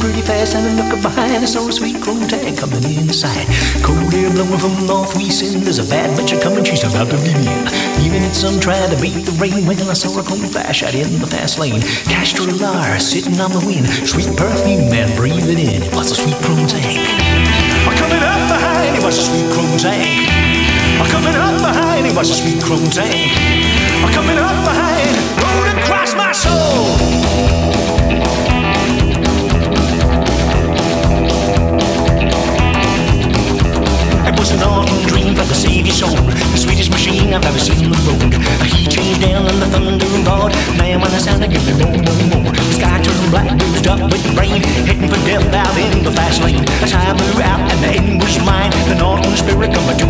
pretty fast, and I look behind, I saw a sweet chrome tag coming in the side. Cold air blowing from northwest, and there's a bad bitch coming, she's about to leave me. Even it's some trying to beat the rain, when I saw her come flash out in the fast lane. Castrol R sitting on the wind, sweet perfume and breathing in. It was a sweet chrome tag. Coming up behind, it was a sweet chrome tag. Coming up behind, it was a sweet chrome tag. Coming up behind, rode across my soul. Machine I've ever seen on the road. He changed down and the thunder roared. Man, when the sound give me more, more, more. The sky turned black, bruised up with rain. Heading for death out in the fast lane. As I blew out and the end was mine. The Norton spirit coming to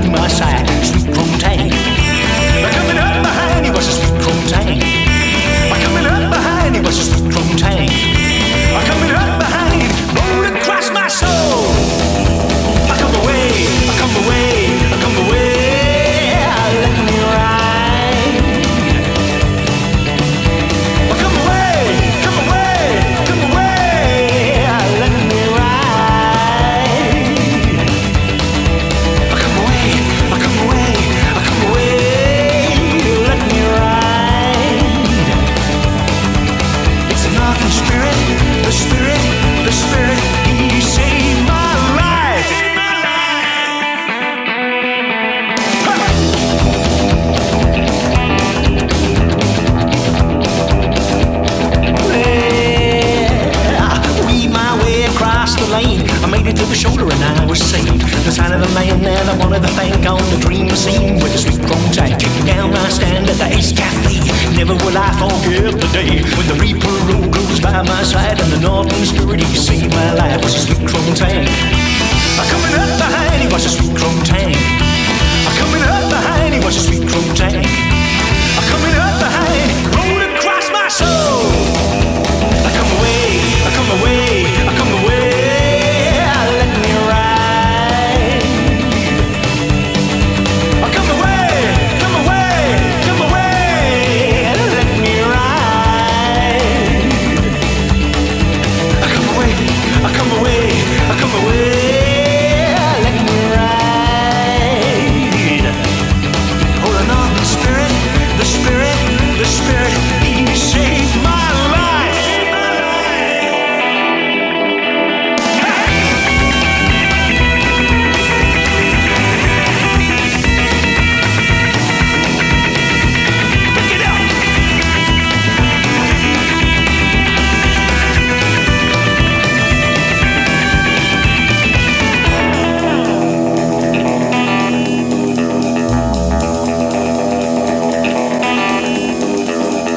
day when the Reaper road goes by my side and the Norton Spirit he saved my life was sweet chrome tank.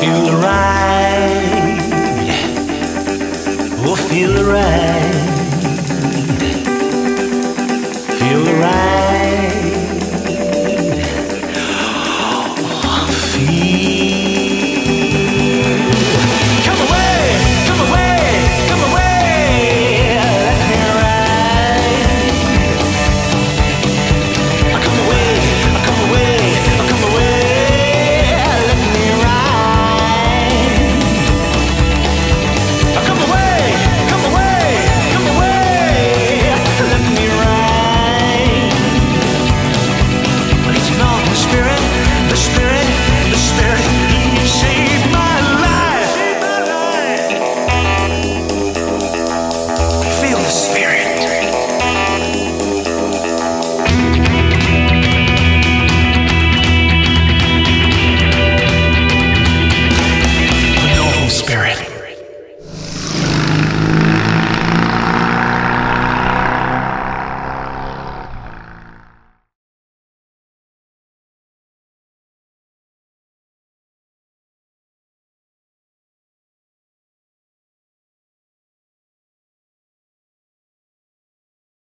Feel the ride. Oh, feel the